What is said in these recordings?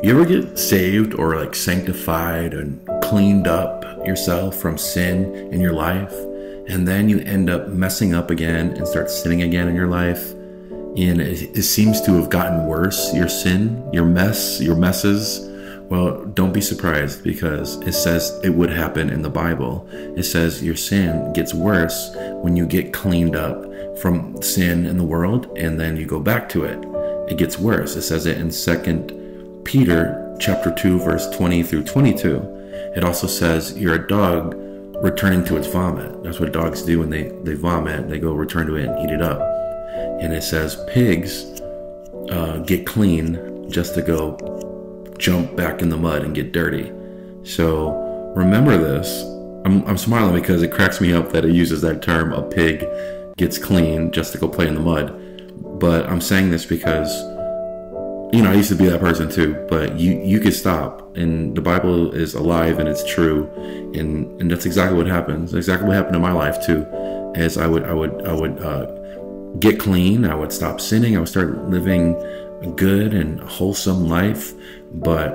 You ever get saved or like sanctified and cleaned up yourself from sin in your life, and then you end up messing up again and start sinning again in your life? And it, it seems to have gotten worse. Your sin, your mess, your messes. Well, don't be surprised because it says it would happen in the Bible. It says your sin gets worse when you get cleaned up from sin in the world and then you go back to it. It gets worse. It says it in Second Peter chapter 2 verse 20 through 22. It also says you're a dog returning to its vomit. That's what dogs do when they, they vomit. They go return to it and eat it up. And it says pigs uh, get clean just to go jump back in the mud and get dirty. So remember this. I'm, I'm smiling because it cracks me up that it uses that term a pig gets clean just to go play in the mud. But I'm saying this because you know, I used to be that person too, but you you could stop, and the Bible is alive and it's true, and and that's exactly what happens. Exactly what happened in my life too, as I would I would I would uh, get clean, I would stop sinning, I would start living a good and wholesome life, but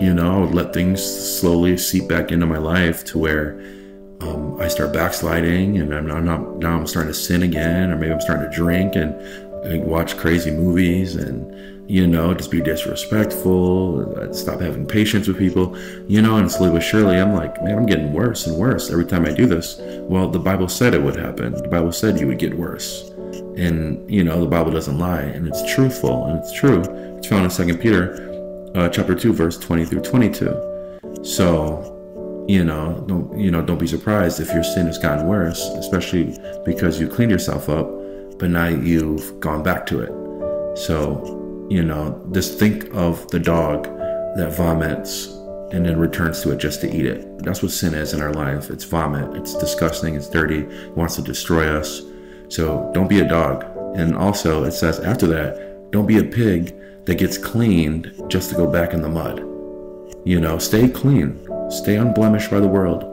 you know I would let things slowly seep back into my life to where um, I start backsliding, and I'm, I'm not now I'm starting to sin again, or maybe I'm starting to drink and, and watch crazy movies and you know, just be disrespectful, stop having patience with people, you know, and slowly but surely I'm like, man, I'm getting worse and worse every time I do this. Well, the Bible said it would happen. The Bible said you would get worse. And, you know, the Bible doesn't lie and it's truthful and it's true. It's found in Second Peter uh, chapter 2, verse 20 through 22. So, you know, don't, you know, don't be surprised if your sin has gotten worse, especially because you cleaned yourself up, but now you've gone back to it. So you know, just think of the dog that vomits and then returns to it just to eat it. That's what sin is in our life. It's vomit. It's disgusting. It's dirty. It wants to destroy us. So don't be a dog. And also, it says after that, don't be a pig that gets cleaned just to go back in the mud. You know, stay clean. Stay unblemished by the world.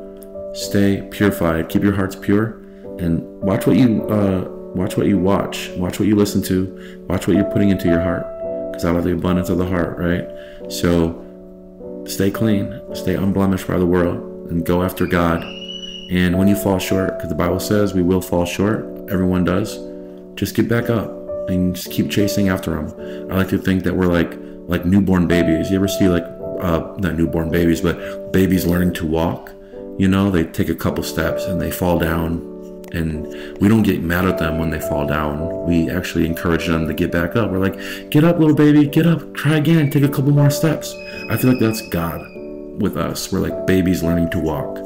Stay purified. Keep your hearts pure. And watch what you uh, watch what you watch. Watch what you listen to. Watch what you're putting into your heart because out of the abundance of the heart, right? So stay clean, stay unblemished by the world, and go after God. And when you fall short, because the Bible says we will fall short, everyone does, just get back up and just keep chasing after Him. I like to think that we're like like newborn babies. You ever see like uh, not newborn babies, but babies learning to walk? You know, they take a couple steps and they fall down and we don't get mad at them when they fall down. We actually encourage them to get back up. We're like, get up, little baby, get up, try again, take a couple more steps. I feel like that's God with us. We're like babies learning to walk.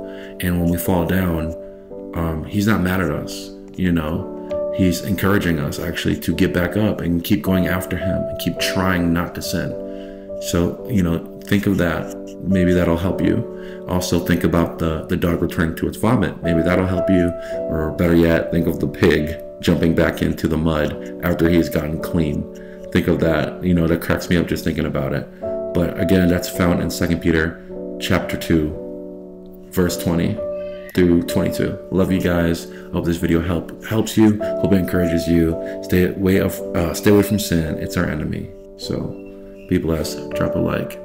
And when we fall down, um, He's not mad at us, you know. He's encouraging us actually to get back up and keep going after Him and keep trying not to sin. So, you know, think of that. Maybe that'll help you. Also, think about the, the dog returning to its vomit. Maybe that'll help you. Or better yet, think of the pig jumping back into the mud after he's gotten clean. Think of that. You know, that cracks me up just thinking about it. But again, that's found in 2 Peter chapter 2, verse 20 through 22. Love you guys. Hope this video help helps you. Hope it encourages you. Stay away of uh, stay away from sin. It's our enemy. So be blessed. Drop a like.